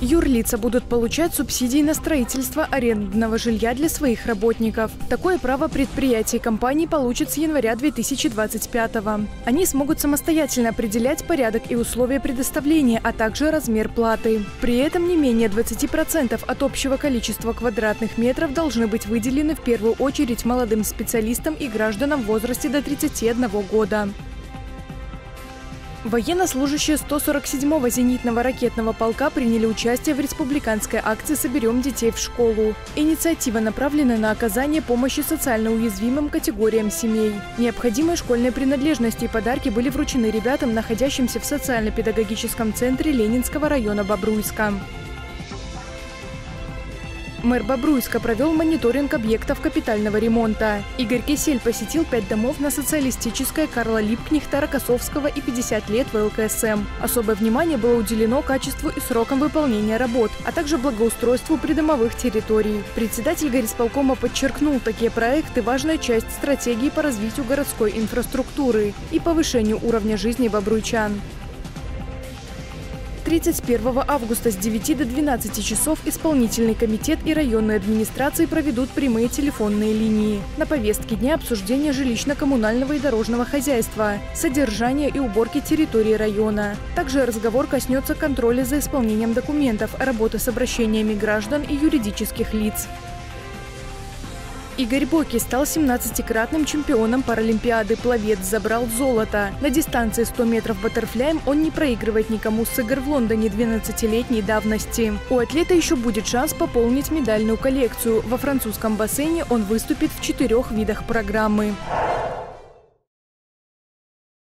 Юрлица будут получать субсидии на строительство арендного жилья для своих работников. Такое право предприятия и компании получат с января 2025 -го. Они смогут самостоятельно определять порядок и условия предоставления, а также размер платы. При этом не менее 20% от общего количества квадратных метров должны быть выделены в первую очередь молодым специалистам и гражданам в возрасте до 31 года. Военнослужащие 147-го зенитного ракетного полка приняли участие в республиканской акции «Соберем детей в школу». Инициатива направлена на оказание помощи социально уязвимым категориям семей. Необходимые школьные принадлежности и подарки были вручены ребятам, находящимся в социально-педагогическом центре Ленинского района Бобруйска. Мэр Бобруйска провел мониторинг объектов капитального ремонта. Игорь Кисель посетил пять домов на социалистическое Карла Липкнихта, Рокоссовского и 50 лет в ЛКСМ. Особое внимание было уделено качеству и срокам выполнения работ, а также благоустройству придомовых территорий. Председатель горисполкома подчеркнул, такие проекты – важная часть стратегии по развитию городской инфраструктуры и повышению уровня жизни бобруйчан. 31 августа с 9 до 12 часов исполнительный комитет и районные администрации проведут прямые телефонные линии. На повестке дня обсуждение жилищно-коммунального и дорожного хозяйства, содержание и уборки территории района. Также разговор коснется контроля за исполнением документов, работы с обращениями граждан и юридических лиц. Игорь Боки стал 17-кратным чемпионом Паралимпиады. Пловец забрал золото. На дистанции 100 метров баттерфляем он не проигрывает никому с игр в Лондоне 12-летней давности. У атлета еще будет шанс пополнить медальную коллекцию. Во французском бассейне он выступит в четырех видах программы.